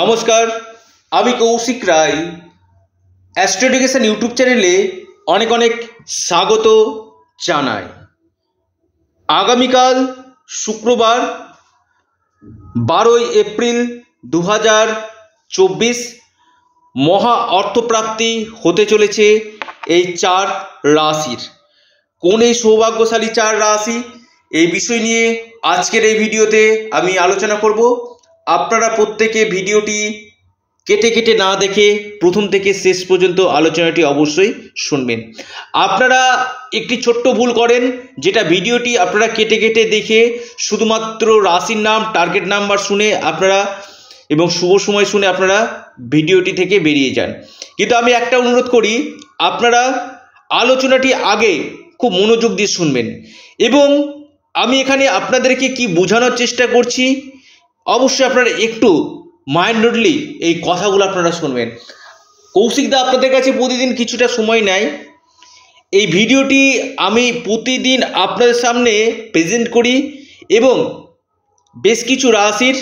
নমস্কার, আমি Kaushik Roy. Astro education YouTube চ্যানেলে অনেক অনেক স্বাগত জানাই। আগামীকাল শুক্রবার, বারোই এপ্রিল দু হাজার চব্বিশ মহা অর্থপ্রাপ্তি হতে চলেছে এই চার রাশির। কোন এই সৌভাগ্যশালী চার রাশি? এই বিষয় নিয়ে আজকের এই ভিডিওতে আমি আলোচনা করব। আপনারা প্রত্যেকে ভিডিওটি কেটে কেটে না দেখে প্রথম থেকে শেষ পর্যন্ত আলোচনাটি অবশ্যই শুনবেন। আপনারা একটি ছোট্ট ভুল করেন, যেটা ভিডিওটি আপনারা কেটে কেটে দেখে শুধুমাত্র রাশির নাম টার্গেট নাম্বার শুনে আপনারা এবং শুভ সময় শুনে আপনারা ভিডিওটি থেকে বেরিয়ে যান। কিন্তু আমি একটা অনুরোধ করি, আপনারা আলোচনাটি আগে খুব মনোযোগ দিয়ে শুনবেন। এবং আমি এখানে আপনাদেরকে কি বোঝানোর চেষ্টা করছি অবশ্যই আপনারা একটু মাইন্ডলি এই কথাগুলো আপনারা শুনবেন। কৌশিকদা আপনাদের কাছে প্রতিদিন কিছুটা সময় নেয় এই ভিডিওটি আমি প্রতিদিন আপনাদের সামনে প্রেজেন্ট করি এবং বেশ কিছু রাশির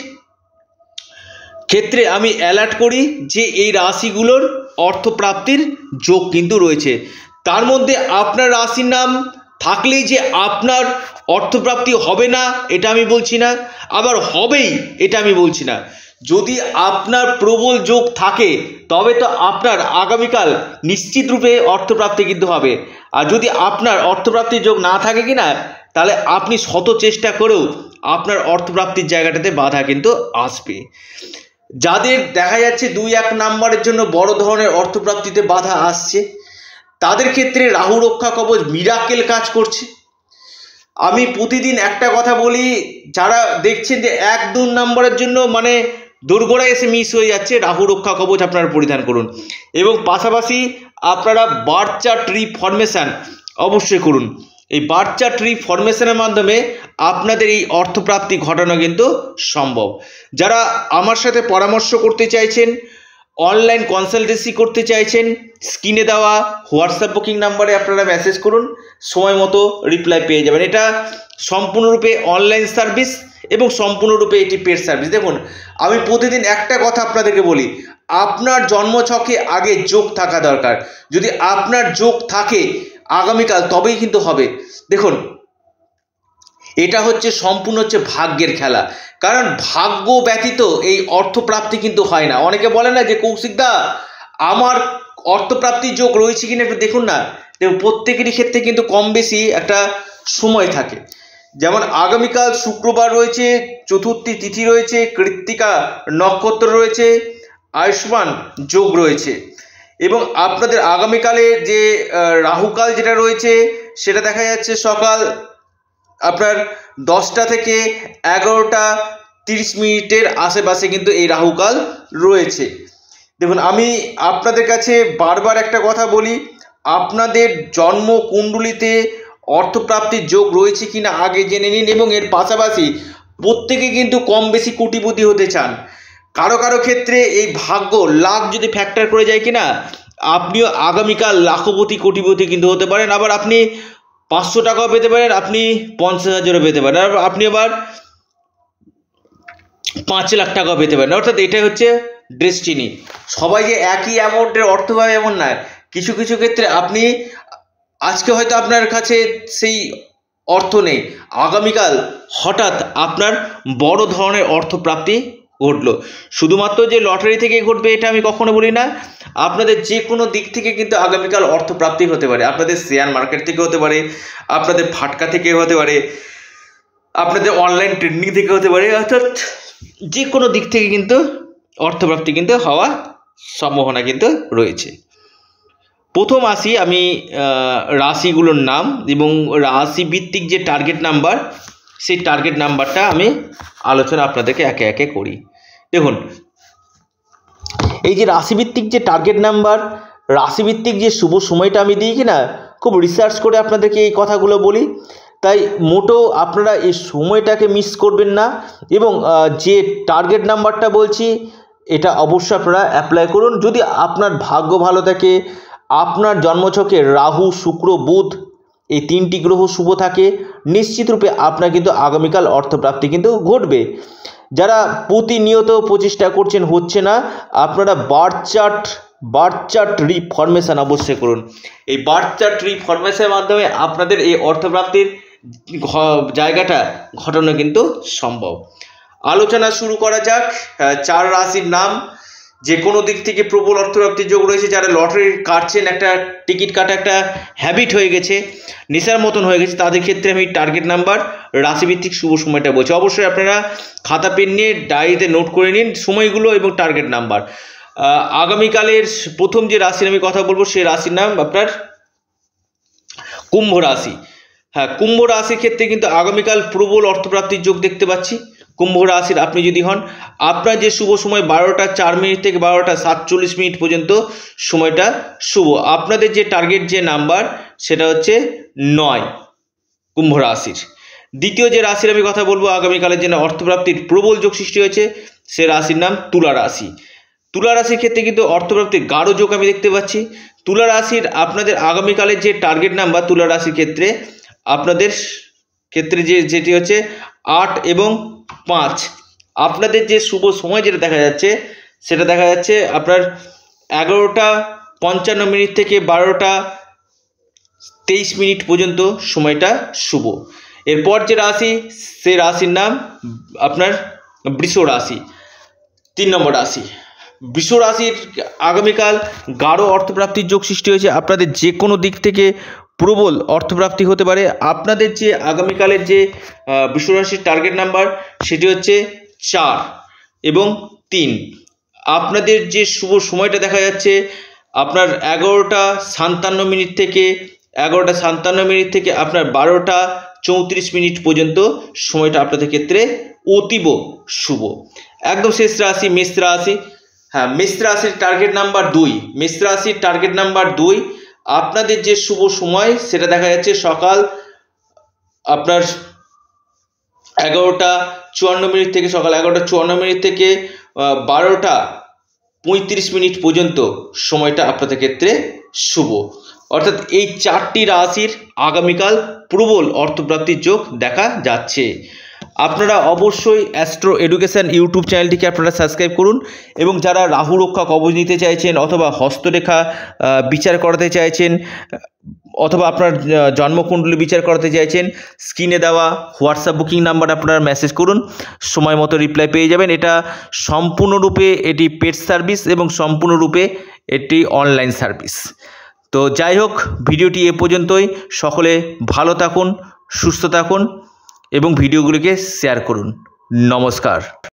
ক্ষেত্রে আমি অ্যালার্ট করি যে এই রাশিগুলোর অর্থপ্রাপ্তির যোগ কিন্তু রয়েছে। তার মধ্যে আপনার রাশির নাম থাকলেই যে আপনার অর্থপ্রাপ্তি হবে না, এটা আমি বলছি না। আবার হবেই, এটা আমি বলছি না। যদি আপনার প্রবল যোগ থাকে, তবে তো আপনার আগামীকাল নিশ্চিত রূপে অর্থপ্রাপ্তি কিন্তু হবে। আর যদি আপনার অর্থপ্রাপ্তির যোগ না থাকে কি না তাহলে আপনি শত চেষ্টা করেও আপনার অর্থপ্রাপ্তির জায়গাটাতে বাধা কিন্তু আসবে। যাদের দেখা যাচ্ছে দুই এক নাম্বারের জন্য বড় ধরনের অর্থপ্রাপ্তিতে বাধা আসছে তাদের ক্ষেত্রে রাহু রক্ষা কবচ মিরাকেল কাজ করছে। আমি প্রতিদিন একটা কথা বলি, যারা দেখছেন যে এক দু নম্বরের জন্য মানে দুর্গড়ায় এসে মিস হয়ে যাচ্ছে, রাহু রক্ষা কবচ আপনারা পরিধান করুন। এবং পাশাপাশি আপনারা বার্চা ট্রি ফরমেশান অবশ্যই করুন। এই বার্চা ট্রি ফরমেশনের মাধ্যমে আপনাদের এই অর্থপ্রাপ্তি ঘটানো কিন্তু সম্ভব। যারা আমার সাথে পরামর্শ করতে চাইছেন অনলাইন কনসালটেন্সি করতে চাইছেন স্ক্রিনে দেওয়া হোয়াটসঅ্যাপ বুকিং নাম্বারে আপনারা মেসেজ করুন, সময় মতো রিপ্লাই পেয়ে যাবেন। এটা সম্পূর্ণরূপে অনলাইন সার্ভিস এবং সম্পূর্ণরূপে এটি পেড সার্ভিস দেখুন, আমি প্রতিদিন একটা কথা আপনাদেরকে বলি, আপনার জন্মছকে আগে যোগ থাকা দরকার। যদি আপনার যোগ থাকে, আগামীকাল তবেই কিন্তু হবে। দেখুন এটা হচ্ছে সম্পূর্ণ হচ্ছে ভাগ্যের খেলা। কারণ ভাগ্য ব্যতীত এই অর্থপ্রাপ্তি কিন্তু হয় না। অনেকে বলে না যে কৌশিকদা আমার অর্থপ্রাপ্তির যোগ রয়েছে কিনা একটু দেখুন না। প্রত্যেকেরই ক্ষেত্রে কিন্তু কম বেশি একটা সময় থাকে। যেমন আগামীকাল শুক্রবার রয়েছে, চতুর্থী তিথি রয়েছে, কৃত্তিকা নক্ষত্র রয়েছে, আয়ুষ্মান যোগ রয়েছে। এবং আপনাদের আগামীকালে যে রাহুকাল যেটা রয়েছে, সেটা দেখা যাচ্ছে সকাল আপনার দশটা থেকে এগারোটা তিরিশ মিনিটের আশেপাশে কিন্তু এই রাহুকাল রয়েছে। দেখুন, আমি আপনাদের কাছে বারবার একটা কথা বলি, আপনাদের জন্ম কুণ্ডলিতে অর্থপ্রাপ্তির যোগ রয়েছে কি না আগে জেনে নিন এবং এর পাশাপাশি প্রত্যেকে কিন্তু কম বেশি কোটিপতি হতে চান। কারও কারও ক্ষেত্রে এই ভাগ্য লাখ যদি ফ্যাক্টর করে যায় কিনা, আপনিও আগামীকাল লাখপতি, কোটিপতি কিন্তু হতে পারেন। আবার আপনি পাঁচশো টাকাও পেতে পারেন, আপনি পঞ্চাশ হাজারও পেতে পারেন। আর আপনি আবার পাঁচ লাখ টাকাও পেতে পারেন। অর্থাৎ এটাই হচ্ছে ডেস্টিনি সবাই যে একই অ্যামাউন্টের অর্থ পাবে এমন নয় কিছু কিছু ক্ষেত্রে আপনি, আজকে হয়তো আপনার কাছে সেই অর্থ নেই। আগামীকাল হঠাৎ আপনার বড় ধরনের অর্থপ্রাপ্তি ঘটলো। শুধুমাত্র যে লটারি থেকে ঘটবে এটা আমি কখনো বলি না। আপনাদের যে কোনো দিক থেকে কিন্তু আগামীকাল অর্থপ্রাপ্তি হতে পারে। আপনাদের শেয়ার মার্কেট থেকে হতে পারে, আপনাদের ফাটকা থেকে হতে পারে, আপনাদের অনলাইন ট্রেডিং থেকে হতে পারে, অর্থাৎ যে কোনো দিক থেকে কিন্তু অর্থপ্রাপ্তি কিন্তু হওয়া সম্ভাবনা কিন্তু রয়েছে। প্রথম আসি আমি রাশিগুলোর নাম এবং রাশি ভিত্তিক যে টার্গেট নাম্বার সেই টার্গেট নাম্বারটা আমি আলোচনা আপনাদেরকে একে একে করি। দেখুন, এই যে রাশিভিত্তিক যে টার্গেট নাম্বার রাশিভিত্তিক যে শুভ সময়টা আমি দিই কি না খুব রিসার্চ করে আপনাদেরকে এই কথাগুলো বলি। তাই মোটো আপনারা এই সময়টাকে মিস করবেন না এবং যে টার্গেট নাম্বারটা বলছি, এটা অবশ্যই আপনারা অ্যাপ্লাই করুন। যদি আপনার ভাগ্য ভালো থাকে, আপনার জন্মছকে রাহু, শুক্র, বুধ, এই তিনটি গ্রহ শুভ থাকে নিশ্চিত রূপে আপনার কিন্তু আগামীকাল অর্থপ্রাপ্তি কিন্তু ঘটবে। যারা প্রতিনিয়ত প্রচেষ্টা করছেন, হচ্ছে না, আপনারা birth chart birth chart reformation অবশ্যই করুন। এই বার চার্ট রিফরমেশনের মাধ্যমে আপনাদের এই অর্থপ্রাপ্তির জায়গাটা ঘটানো কিন্তু সম্ভব। আলোচনা শুরু করা যাক চার রাশির নাম যে কোনো দিক থেকে প্রবল অর্থপ্রাপ্তির যোগ রয়েছে, যারা লটারি কাটছেন, একটা টিকিট কাটা একটা হ্যাবিট হয়ে গেছে, নেশার মতন হয়ে গেছে, তাদের ক্ষেত্রে আমি টার্গেট নাম্বার রাশিভিত্তিক শুভ সময়টা বলছি। অবশ্যই আপনারা খাতা পেন নিয়ে ডায়েরিতে নোট করে নিন সময়গুলো এবং টার্গেট নাম্বার আগামীকালের প্রথম যে রাশির আমি কথা বলব, সেই রাশির নাম আপনার কুম্ভ রাশি। হ্যাঁ কুম্ভ রাশির ক্ষেত্রে কিন্তু আগামীকাল প্রবল অর্থপ্রাপ্তির যোগ দেখতে পাচ্ছি। কুম্ভ রাশির আপনি যদি হন, আপনার যে শুভ সময় বারোটা চার মিনিট থেকে বারোটা সাতচল্লিশ মিনিট পর্যন্ত সময়টা শুভ। আপনাদের যে টার্গেট যে নাম্বার সেটা হচ্ছে নয় কুম্ভ রাশির। দ্বিতীয় যে রাশির আমি কথা বলব, আগামীকালের জন্য অর্থপ্রাপ্তির প্রবল যোগ সৃষ্টি হয়েছে, সে রাশির নাম তুলা রাশি। তুলা রাশির ক্ষেত্রে কিন্তু অর্থপ্রাপ্তির গাঢ় যোগ আমি দেখতে পাচ্ছি। তুলা রাশির আপনাদের আগামীকালের যে টার্গেট নাম্বার তুলা রাশির ক্ষেত্রে আপনাদের ক্ষেত্রে যে, যেটি হচ্ছে আট এবং পাঁচ। আপনাদের যে শুভ সময় যেটা দেখা যাচ্ছে, সেটা দেখা যাচ্ছে আপনার এগারোটা পঞ্চান্ন মিনিট থেকে বারোটা তেইশ মিনিট পর্যন্ত সময়টা শুভ। এরপর যে রাশি, সে রাশির নাম আপনার বৃষ রাশি। তিন নম্বর রাশি। বৃষ রাশির আগামীকাল গাঢ় অর্থপ্রাপ্তির যোগ সৃষ্টি হয়েছে। আপনাদের যে কোনো দিক থেকে প্রবল অর্থপ্রাপ্তি হতে পারে। আপনাদের যে আগামীকালের যে বিশ্বরাশির টার্গেট নাম্বার সেটি হচ্ছে চার এবং তিন। আপনাদের যে শুভ সময়টা দেখা যাচ্ছে, আপনার এগারোটা সাতান্ন মিনিট থেকে, এগারোটা সাতান্ন মিনিট থেকে আপনার বারোটা চৌত্রিশ মিনিট পর্যন্ত সময়টা আপনাদের ক্ষেত্রে অতীব শুভ। একদম শেষ রাশি, মেষ রাশি। হ্যাঁ মেষ রাশির টার্গেট নাম্বার দুই। মেষ রাশির টার্গেট নাম্বার দুই আপনাদের যে শুভ সময়, সেটা দেখা যাচ্ছে সকাল আপনার এগারোটা চুয়ান্ন মিনিট থেকে সকাল এগারোটা চুয়ান্ন মিনিট থেকে বারোটা পঁয়ত্রিশ মিনিট পর্যন্ত সময়টা আপনাদের ক্ষেত্রে শুভ। অর্থাৎ এই চারটি রাশির আগামীকাল প্রবল অর্থপ্রাপ্তির যোগ দেখা যাচ্ছে। আপনারা অবশ্যই অ্যাস্ট্রো এডুকেশান ইউটিউব চ্যানেলটিকে আপনারা সাবস্ক্রাইব করুন এবং যারা রাহু রক্ষা কবচ নিতে চাইছেন অথবা হস্তরেখা বিচার করাতে চাইছেন অথবা আপনার জন্মকুণ্ডলী বিচার করাতে চাইছেন, স্ক্রিনে দেওয়া হোয়াটসঅ্যাপ বুকিং নাম্বার আপনারা মেসেজ করুন, সময় মতো রিপ্লাই পেয়ে যাবেন। এটা সম্পূর্ণরূপে এটি পেড সার্ভিস এবং সম্পূর্ণরূপে এটি অনলাইন সার্ভিস তো যাই হোক, ভিডিওটি এ পর্যন্তই। সকলে ভালো থাকুন, সুস্থ থাকুন। এবং ভিডিওগুলিকে শেয়ার করুন। নমস্কার।